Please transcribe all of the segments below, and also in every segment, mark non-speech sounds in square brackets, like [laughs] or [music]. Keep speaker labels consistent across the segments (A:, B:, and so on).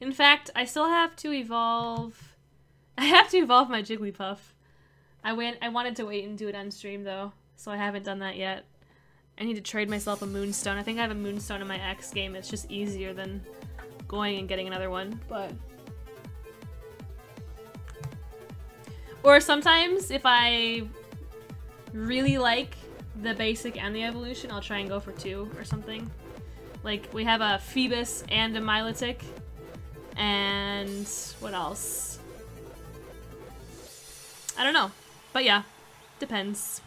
A: In fact, I still have to evolve. [laughs] I have to evolve my Jigglypuff. I went. I wanted to wait and do it on stream though, so I haven't done that yet. I need to trade myself a Moonstone. I think I have a Moonstone in my X game. It's just easier than going and getting another one, but. Or sometimes if I really like the basic and the evolution, I'll try and go for two or something. Like, we have a Feebas and a Milotic. And what else? I don't know. But yeah, depends.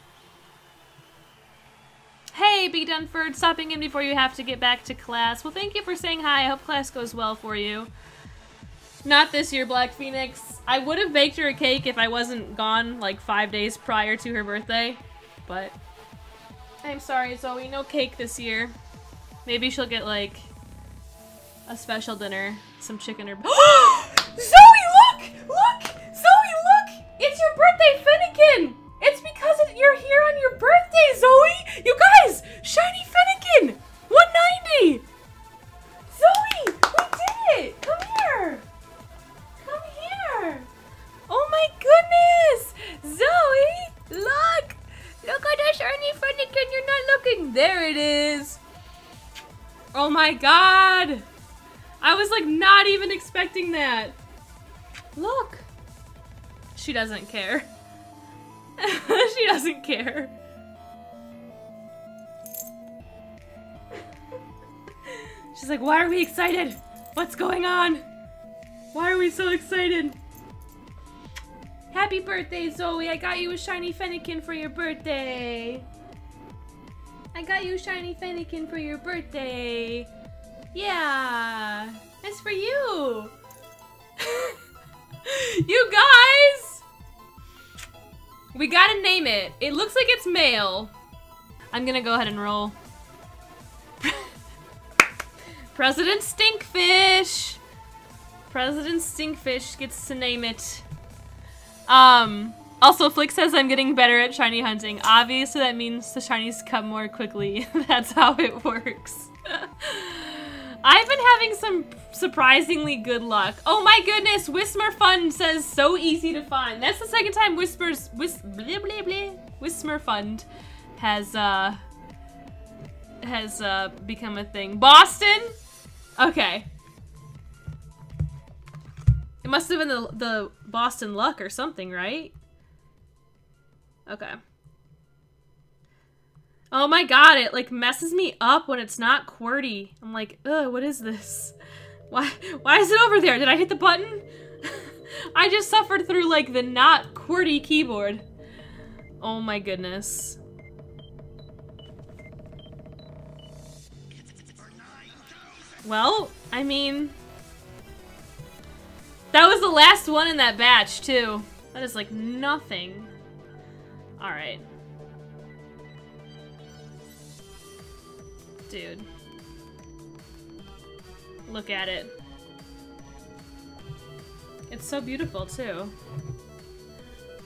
A: Hey, B. Dunford, stopping in before you have to get back to class. Well, thank you for saying hi. I hope class goes well for you. Not this year, Black Phoenix. I would have baked her a cake if I wasn't gone like five days prior to her birthday, but I'm sorry, Zoe. No cake this year. Maybe she'll get like a special dinner, some chicken or. [gasps] [gasps] Zoe, look! Look! Zoe, look! It's your birthday, Fennekin! It's because you're here on your birthday, Zoe! You guys! Shiny Fennekin! 190! Zoe! We did it! Come here! Come here! Oh my goodness! Zoe! Look! Look at the shiny Fennekin! You're not looking! There it is! Oh my god! I was like not even expecting that. Look! She doesn't care. [laughs] she doesn't care. She's like, why are we excited? What's going on? Why are we so excited? Happy birthday, Zoe! I got you a shiny Fennekin for your birthday! I got you a shiny Fennekin for your birthday! Yeah! That's for you! [laughs] you guys! We gotta name it. It looks like it's male. I'm gonna go ahead and roll. [laughs] President Stinkfish! President Stinkfish gets to name it. Um, also, Flick says I'm getting better at shiny hunting. Obviously, that means the shinies come more quickly. [laughs] That's how it works. I've been having some surprisingly good luck. Oh my goodness, Whismer Fund says so easy to find. That's the second time Whispers, Whis, Whismer Fund has, uh, has, uh, become a thing. Boston? Okay. It must have been the, the Boston luck or something, right? Okay. Oh my god, it like messes me up when it's not QWERTY. I'm like, ugh, what is this? [laughs] Why why is it over there? Did I hit the button? [laughs] I just suffered through like the not QWERTY keyboard. Oh my goodness. Well, I mean... That was the last one in that batch, too. That is like nothing. Alright. Dude. Look at it. It's so beautiful, too.